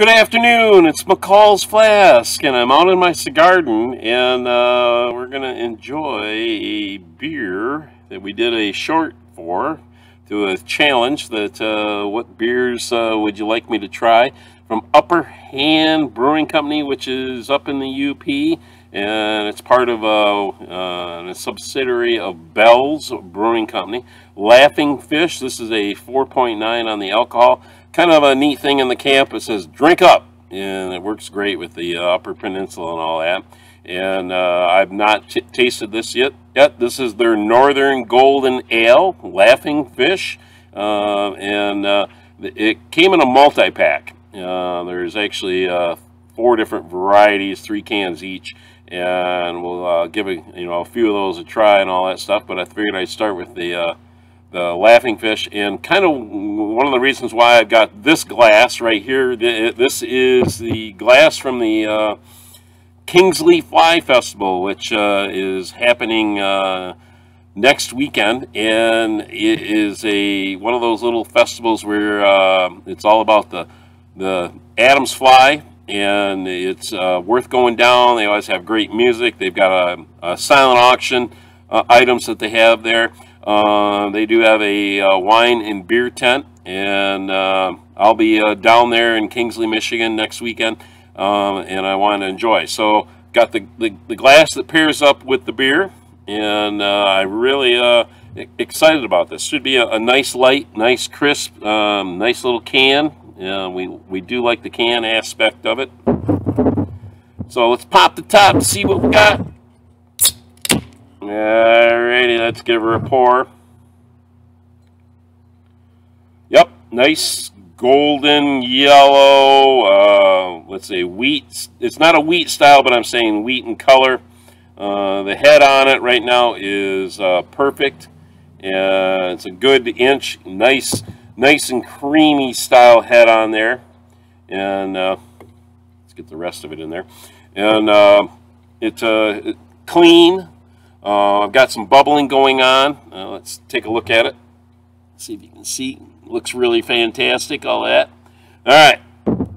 Good afternoon, it's McCall's Flask, and I'm out in my garden, and uh, we're going to enjoy a beer that we did a short for, to a challenge that uh, what beers uh, would you like me to try? From Upper Hand Brewing Company, which is up in the UP, and it's part of a, uh, a subsidiary of Bell's Brewing Company. Laughing Fish, this is a 4.9 on the alcohol kind of a neat thing in the camp. It says drink up, and it works great with the uh, Upper Peninsula and all that. And uh, I've not tasted this yet. Yet this is their Northern Golden Ale, Laughing Fish, uh, and uh, it came in a multi-pack. Uh, there's actually uh, four different varieties, three cans each, and we'll give a, you know a few of those a try and all that stuff. But I figured I'd start with the the laughing fish and kind of one of the reasons why I've got this glass right here this is the glass from the uh, Kingsley Fly Festival which uh, is happening uh, next weekend and it is a one of those little festivals where uh, it's all about the the Adams fly and it's uh, worth going down. They always have great music. They've got a, a silent auction uh, items that they have there uh, they do have a uh, wine and beer tent, and uh, I'll be uh, down there in Kingsley, Michigan next weekend, um, and I want to enjoy. So, got the, the, the, glass that pairs up with the beer, and uh, I really excited about this. Should be a, a nice light, nice crisp, um, nice little can. we, we do like the can aspect of it. So let's pop the top see what we got. Alrighty, let's give her a pour. Yep, nice golden yellow, uh, let's say wheat. It's not a wheat style, but I'm saying wheat in color. Uh, the head on it right now is uh, perfect. Uh, it's a good inch, nice, nice and creamy style head on there. And uh, let's get the rest of it in there. And uh, it's uh, clean, uh, I've got some bubbling going on. Uh, let's take a look at it. See if you can see. Looks really fantastic, all that. All right.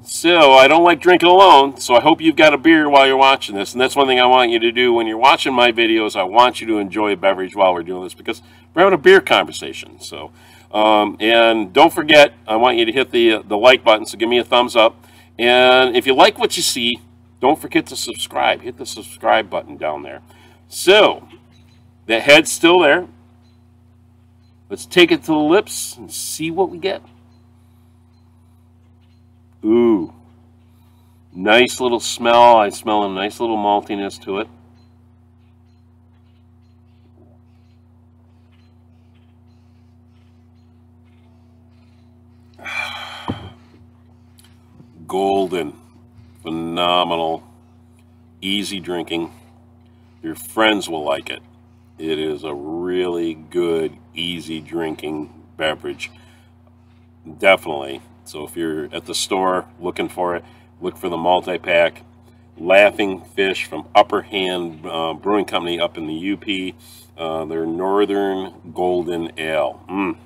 So I don't like drinking alone, so I hope you've got a beer while you're watching this. And that's one thing I want you to do when you're watching my videos. I want you to enjoy a beverage while we're doing this because we're having a beer conversation. So, um, and don't forget, I want you to hit the, uh, the like button, so give me a thumbs up. And if you like what you see, don't forget to subscribe. Hit the subscribe button down there. So, the head's still there. Let's take it to the lips and see what we get. Ooh. Nice little smell. I smell a nice little maltiness to it. Golden. Phenomenal. Easy drinking. Your friends will like it. It is a really good, easy drinking beverage. Definitely. So if you're at the store looking for it, look for the multi-pack. Laughing Fish from Upper Hand uh, Brewing Company up in the UP. Uh, their Northern Golden Ale. Mm.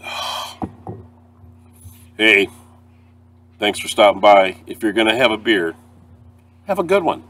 Hey, Thanks for stopping by. If you're going to have a beer, have a good one.